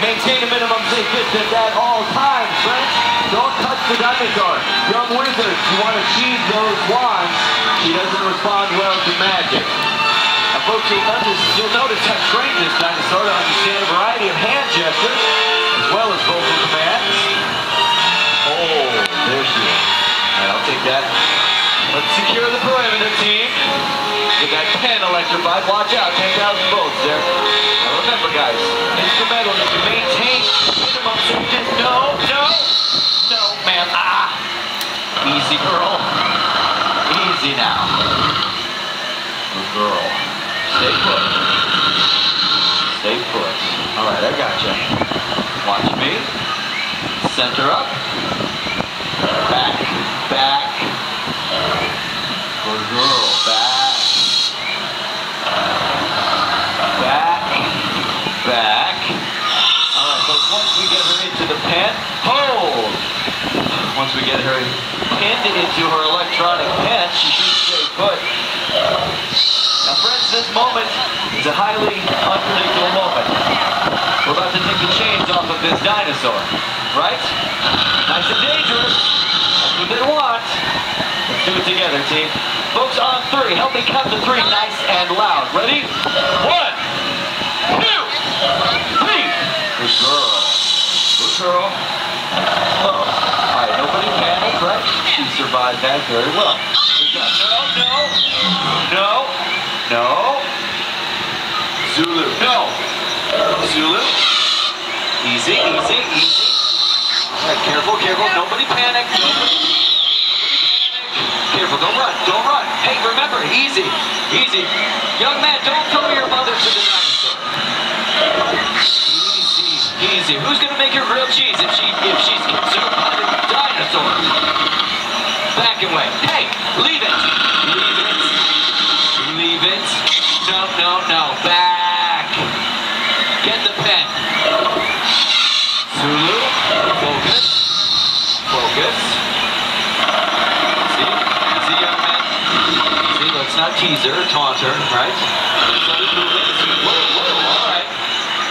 maintain a minimum safe distance at all times, friends. Don't touch the dinosaur. Young wizards, you want to achieve those wands. He doesn't respond well to magic. Now, folks, you'll, under- you'll notice I've trained this dinosaur to understand a variety of hand gestures as well as vocal commands. Oh, there she is. All right, I'll take that. Let's secure the perimeter, team. Get that pen electrified. Watch out, 10,000 volts there. Now remember, guys, instrumental is to maintain minimum safety. No, no, no, ma'am. Ah, easy, girl. Easy now. Good girl. Stay put. Stay put. All right, I got you. Watch me. Center up. Back, back. Good girl. Back. Back. Back. All right, but once we get her into the pen, hold. Once we get her pinned into her electronic pen, she should stay put. Now, friends, this moment is a highly unpredictable moment. We're about to take the chains off of this dinosaur, right? Nice and dangerous. That's what want. Let's do it together, team. Folks, on three. Help me count to three nice and loud. Ready? One, two, three. Good girl. Good girl. Oh. All right, nobody panic, right? She survived that very well. No, no, no, no. Zulu. No. Zulu. Easy, easy, easy. All right, careful, careful. Nobody panic. Careful, don't run, don't run. Hey, remember, easy, easy. Young man, don't throw your mother to the dinosaur. Easy, easy. Who's gonna make her grilled cheese if she if she's consumed by the dinosaur? Back away. Hey, leave it. Leave it. Leave it. No, no, no. Back. Get the pen. Zulu. Focus. Focus. See? See, young man? See, let's not tease her, taunt her, right? All right.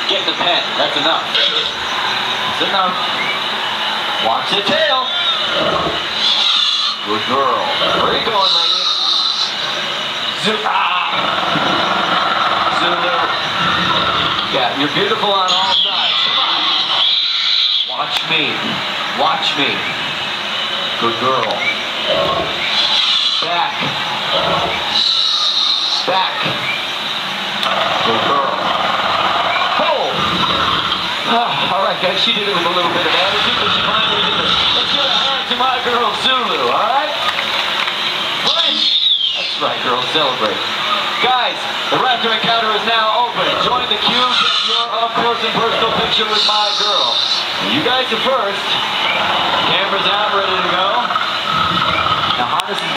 Get the pen. That's enough. That's enough. Watch the tail. Good girl. Where are you going, lady? Zoo. Ah! Zulu. Yeah, you're beautiful on all sides. Come on. Watch me. Watch me. Good girl. Back. Back. Good girl. Hold. Ah, all right, guys. She did it with a little bit of attitude, but she finally did it. Let's give a hand to my girl Zulu. right, girls, celebrate. Guys, the Raptor Encounter is now open. Join the queue, get your up-close and personal picture with my girl. You guys are first. Camera's out, ready to go. Now, Honda's